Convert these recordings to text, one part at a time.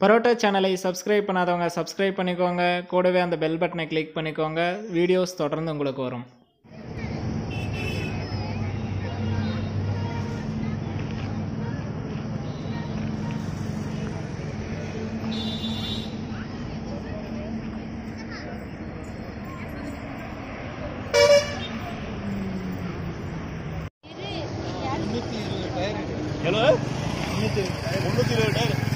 பரோட்டா சேனலை சப்ஸ்கிரைப் பண்ணாதவங்க சப்ஸ்கிரைப் பண்ணிக்கோங்க கூடவே அந்த பெல் பட்டனை கிளிக் பண்ணிக்கோங்க வீடியோஸ் தொடர்ந்து உங்களுக்கு வரும் ஹலோ முந்நூற்றி இருபது டயர்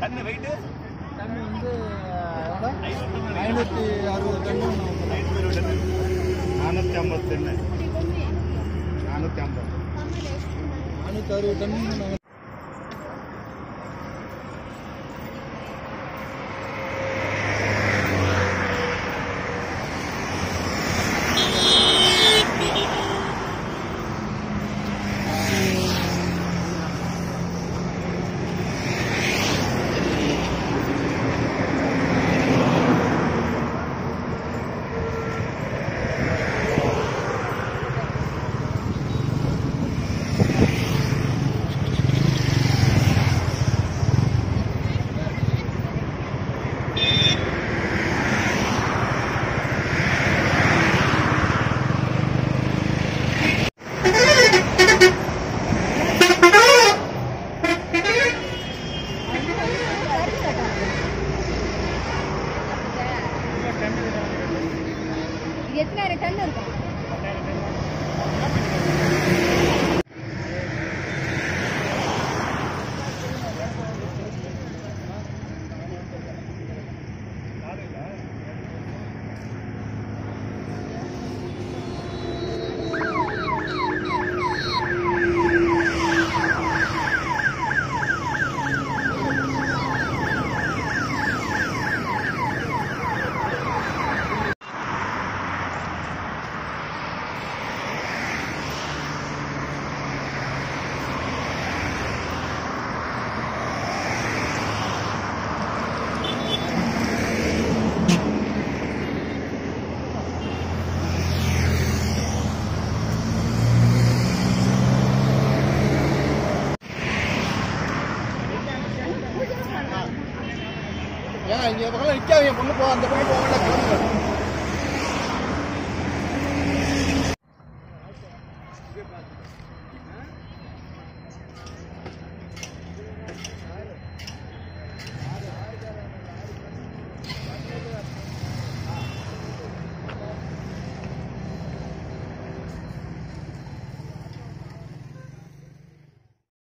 தண்ணி வெயிட்டு ஐநூற்றி அறுபது டன்னு நானூற்றி ஐம்பது தென்னை நானூற்றி ஐம்பது. நானூற்றி அறுபது டன்னு எத்தனாயிரம் டன் இருக்கும் ஏன் இங்கே பக்கம் நிற்காதீங்க பொண்ணு போ அந்த பக்கம் போகல கிளம்புங்க. Thank